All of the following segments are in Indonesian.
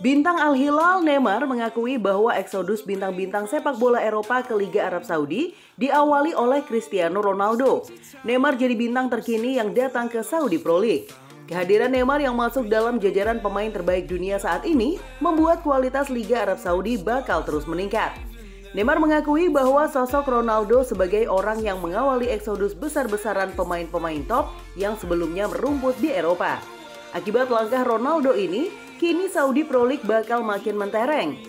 Bintang Al Hilal Neymar mengakui bahwa eksodus bintang-bintang sepak bola Eropa ke Liga Arab Saudi diawali oleh Cristiano Ronaldo. Neymar jadi bintang terkini yang datang ke Saudi Pro League. Kehadiran Neymar yang masuk dalam jajaran pemain terbaik dunia saat ini membuat kualitas Liga Arab Saudi bakal terus meningkat. Neymar mengakui bahwa sosok Ronaldo sebagai orang yang mengawali eksodus besar-besaran pemain-pemain top yang sebelumnya merumput di Eropa. Akibat langkah Ronaldo ini, kini Saudi Pro League bakal makin mentereng.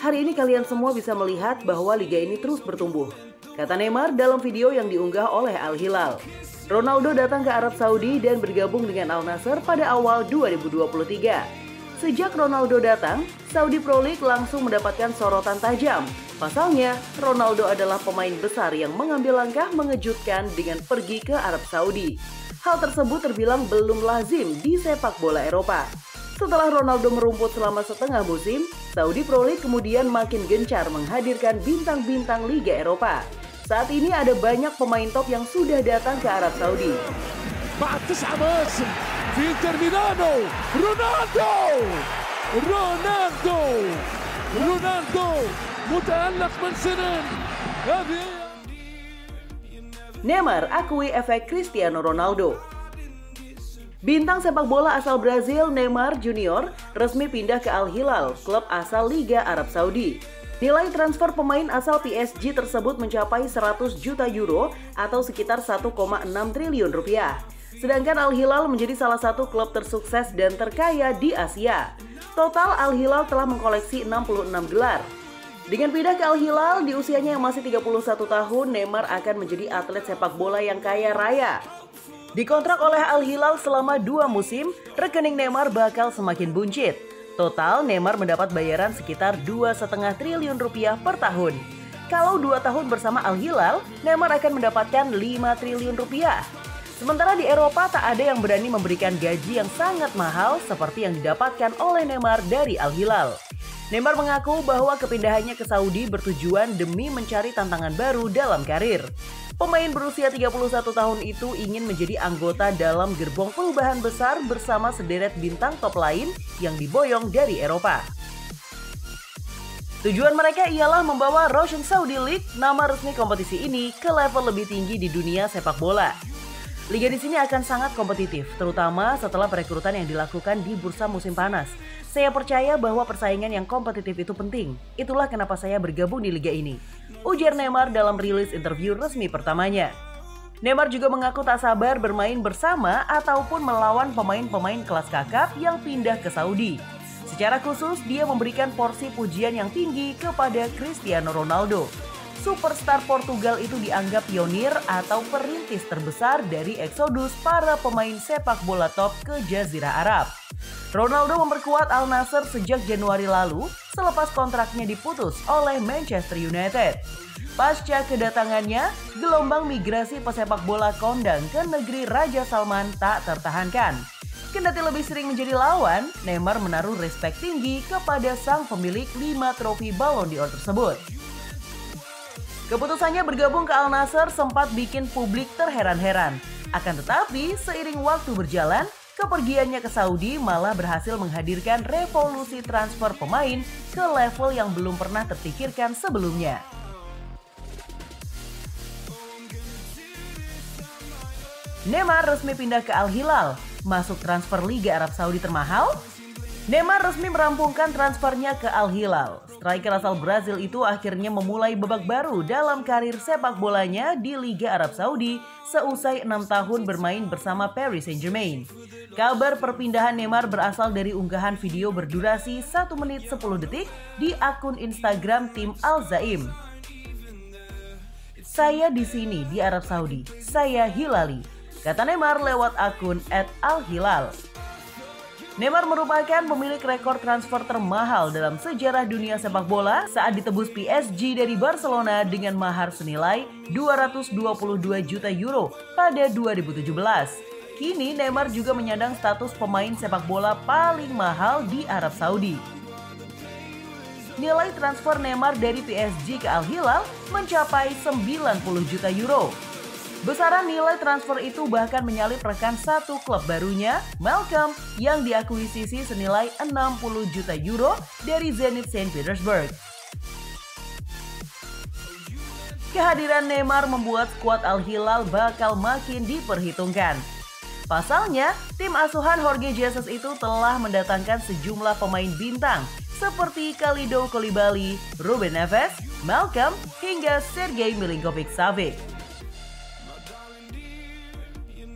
Hari ini kalian semua bisa melihat bahwa liga ini terus bertumbuh. Kata Neymar dalam video yang diunggah oleh Al Hilal. Ronaldo datang ke Arab Saudi dan bergabung dengan Al Nassr pada awal 2023. Sejak Ronaldo datang, Saudi Pro League langsung mendapatkan sorotan tajam. Pasalnya, Ronaldo adalah pemain besar yang mengambil langkah mengejutkan dengan pergi ke Arab Saudi. Hal tersebut terbilang belum lazim di sepak bola Eropa. Setelah Ronaldo merumput selama setengah musim, Saudi Pro League kemudian makin gencar menghadirkan bintang-bintang Liga Eropa. Saat ini ada banyak pemain top yang sudah datang ke Arab Saudi. Ronaldo Ronaldo Ronaldo متألق من سنين هذه Neymar akui efek Cristiano Ronaldo. Bintang sepak bola asal Brazil Neymar Junior resmi pindah ke Al Hilal, klub asal Liga Arab Saudi. Nilai transfer pemain asal PSG tersebut mencapai 100 juta euro atau sekitar 1,6 triliun rupiah. Sedangkan Al Hilal menjadi salah satu klub tersukses dan terkaya di Asia. Total Al Hilal telah mengkoleksi 66 gelar. Dengan pindah ke Al Hilal di usianya yang masih 31 tahun, Neymar akan menjadi atlet sepak bola yang kaya raya. Dikontrak oleh Al Hilal selama dua musim, rekening Neymar bakal semakin buncit. Total Neymar mendapat bayaran sekitar 2,5 triliun rupiah per tahun. Kalau dua tahun bersama Al Hilal, Neymar akan mendapatkan 5 triliun rupiah. Sementara di Eropa tak ada yang berani memberikan gaji yang sangat mahal seperti yang didapatkan oleh Neymar dari Al Hilal. Neymar mengaku bahwa kepindahannya ke Saudi bertujuan demi mencari tantangan baru dalam karir. Pemain berusia 31 tahun itu ingin menjadi anggota dalam gerbong perubahan besar bersama sederet bintang top lain yang diboyong dari Eropa. Tujuan mereka ialah membawa Roshan Saudi League, nama resmi kompetisi ini, ke level lebih tinggi di dunia sepak bola. Liga di sini akan sangat kompetitif, terutama setelah perekrutan yang dilakukan di bursa musim panas. Saya percaya bahwa persaingan yang kompetitif itu penting. Itulah kenapa saya bergabung di liga ini. Ujar Neymar dalam rilis interview resmi pertamanya. Neymar juga mengaku tak sabar bermain bersama ataupun melawan pemain-pemain kelas kakap yang pindah ke Saudi. Secara khusus, dia memberikan porsi pujian yang tinggi kepada Cristiano Ronaldo superstar Portugal itu dianggap pionir atau perintis terbesar dari eksodus para pemain sepak bola top ke Jazirah Arab. Ronaldo memperkuat Al Nassr sejak Januari lalu selepas kontraknya diputus oleh Manchester United. Pasca kedatangannya, gelombang migrasi pesepak bola kondang ke negeri Raja Salman tak tertahankan. Kendati lebih sering menjadi lawan, Neymar menaruh respek tinggi kepada sang pemilik 5 trofi Ballon d'Or tersebut. Keputusannya bergabung ke Al Nassr sempat bikin publik terheran-heran. Akan tetapi, seiring waktu berjalan, kepergiannya ke Saudi malah berhasil menghadirkan revolusi transfer pemain ke level yang belum pernah terpikirkan sebelumnya. Neymar resmi pindah ke Al Hilal, masuk transfer Liga Arab Saudi termahal Neymar resmi merampungkan transfernya ke Al Hilal. Striker asal Brazil itu akhirnya memulai babak baru dalam karir sepak bolanya di Liga Arab Saudi seusai enam tahun bermain bersama Paris Saint-Germain. Kabar perpindahan Neymar berasal dari unggahan video berdurasi 1 menit 10 detik di akun Instagram tim Al Zaim. Saya di sini di Arab Saudi, saya Hilali, kata Neymar lewat akun @al_hilal. Neymar merupakan pemilik rekor transfer termahal dalam sejarah dunia sepak bola saat ditebus PSG dari Barcelona dengan mahar senilai 222 juta euro pada 2017. Kini Neymar juga menyandang status pemain sepak bola paling mahal di Arab Saudi. Nilai transfer Neymar dari PSG ke Al Hilal mencapai 90 juta euro. Besaran nilai transfer itu bahkan menyalip rekan satu klub barunya, Malcolm, yang diakuisisi senilai 60 juta euro dari Zenit Saint Petersburg. Kehadiran Neymar membuat skuad Al Hilal bakal makin diperhitungkan. Pasalnya, tim asuhan Jorge Jesus itu telah mendatangkan sejumlah pemain bintang seperti Kalido Kolibali, Ruben Neves, Malcolm, hingga Sergei Milinkovic-Savic.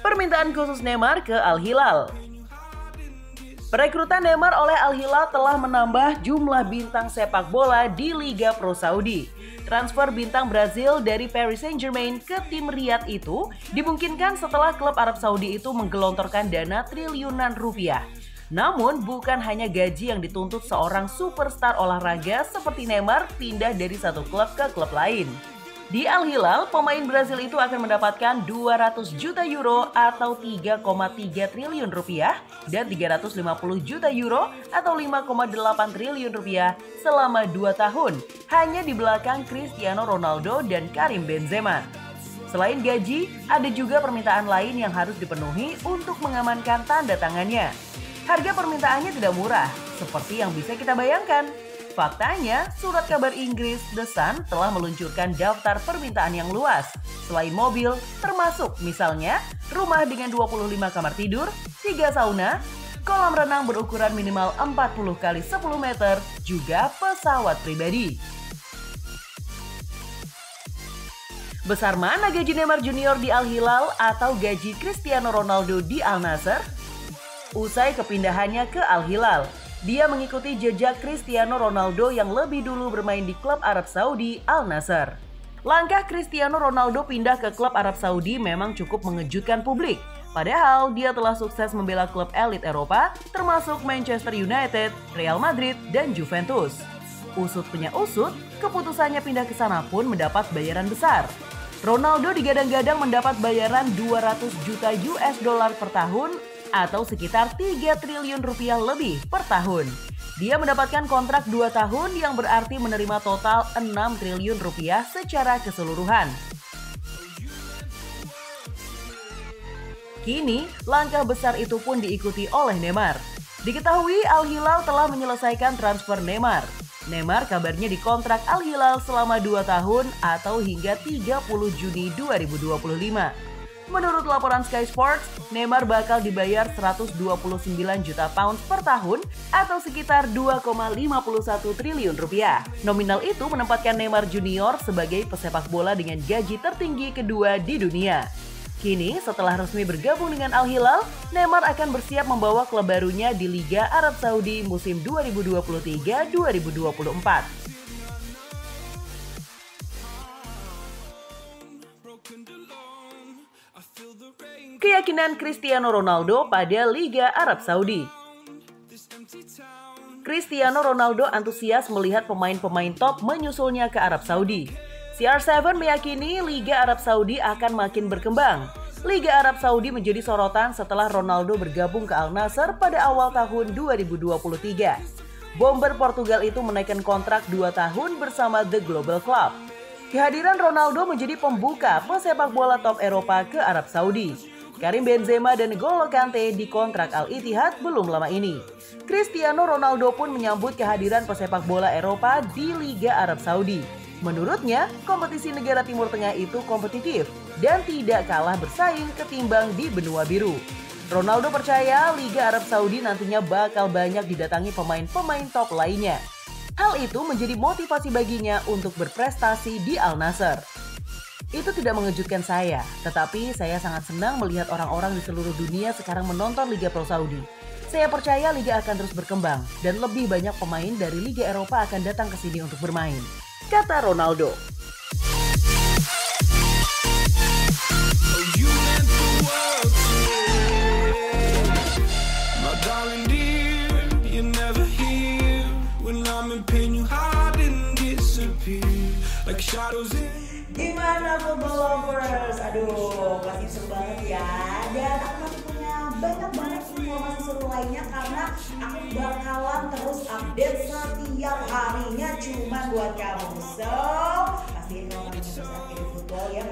Permintaan khusus Neymar ke Al Hilal. Perekrutan Neymar oleh Al Hilal telah menambah jumlah bintang sepak bola di Liga Pro Saudi. Transfer bintang Brazil dari Paris Saint-Germain ke tim Riyadh itu dimungkinkan setelah klub Arab Saudi itu menggelontorkan dana triliunan rupiah. Namun bukan hanya gaji yang dituntut seorang superstar olahraga seperti Neymar pindah dari satu klub ke klub lain. Di Al Hilal, pemain Brazil itu akan mendapatkan 200 juta euro atau 3,3 triliun rupiah dan 350 juta euro atau 5,8 triliun rupiah selama 2 tahun hanya di belakang Cristiano Ronaldo dan Karim Benzema. Selain gaji, ada juga permintaan lain yang harus dipenuhi untuk mengamankan tanda tangannya. Harga permintaannya tidak murah, seperti yang bisa kita bayangkan. Faktanya, surat kabar Inggris The Sun telah meluncurkan daftar permintaan yang luas. Selain mobil, termasuk misalnya rumah dengan 25 kamar tidur, 3 sauna, kolam renang berukuran minimal 40 kali 10 meter, juga pesawat pribadi. Besar mana gaji Neymar Junior di Al Hilal atau gaji Cristiano Ronaldo di Al Nassr? Usai kepindahannya ke Al Hilal, dia mengikuti jejak Cristiano Ronaldo yang lebih dulu bermain di klub Arab Saudi Al Nassr. Langkah Cristiano Ronaldo pindah ke klub Arab Saudi memang cukup mengejutkan publik. Padahal dia telah sukses membela klub elit Eropa termasuk Manchester United, Real Madrid, dan Juventus. Usut punya usut, keputusannya pindah ke sana pun mendapat bayaran besar. Ronaldo digadang-gadang mendapat bayaran 200 juta US dollar per tahun atau sekitar 3 triliun rupiah lebih per tahun. Dia mendapatkan kontrak 2 tahun yang berarti menerima total 6 triliun rupiah secara keseluruhan. Kini, langkah besar itu pun diikuti oleh Neymar. Diketahui Al Hilal telah menyelesaikan transfer Neymar. Neymar kabarnya dikontrak Al Hilal selama 2 tahun atau hingga 30 Juni 2025. Menurut laporan Sky Sports, Neymar bakal dibayar 129 juta pounds per tahun atau sekitar 2,51 triliun rupiah. Nominal itu menempatkan Neymar Junior sebagai pesepak bola dengan gaji tertinggi kedua di dunia. Kini, setelah resmi bergabung dengan Al Hilal, Neymar akan bersiap membawa klub barunya di Liga Arab Saudi musim 2023-2024. Keyakinan Cristiano Ronaldo pada Liga Arab Saudi. Cristiano Ronaldo antusias melihat pemain-pemain top menyusulnya ke Arab Saudi. CR7 meyakini Liga Arab Saudi akan makin berkembang. Liga Arab Saudi menjadi sorotan setelah Ronaldo bergabung ke Al Nassr pada awal tahun 2023. Bomber Portugal itu menaikkan kontrak 2 tahun bersama The Global Club. Kehadiran Ronaldo menjadi pembuka pesepak bola top Eropa ke Arab Saudi. Karim Benzema dan N'Golo Kante di kontrak Al Ittihad belum lama ini. Cristiano Ronaldo pun menyambut kehadiran pesepak bola Eropa di Liga Arab Saudi. Menurutnya, kompetisi negara Timur Tengah itu kompetitif dan tidak kalah bersaing ketimbang di benua biru. Ronaldo percaya Liga Arab Saudi nantinya bakal banyak didatangi pemain-pemain top lainnya. Hal itu menjadi motivasi baginya untuk berprestasi di Al Nassr. Itu tidak mengejutkan saya, tetapi saya sangat senang melihat orang-orang di seluruh dunia sekarang menonton Liga Pro Saudi. Saya percaya liga akan terus berkembang dan lebih banyak pemain dari Liga Eropa akan datang ke sini untuk bermain. Kata Ronaldo. shadows in Gimana football lovers? Aduh, pasti seru banget ya. Dan aku masih punya banyak banget informasi seru lainnya karena aku bakalan terus update setiap harinya cuma buat kamu. So, pastiin kamu suka football ya.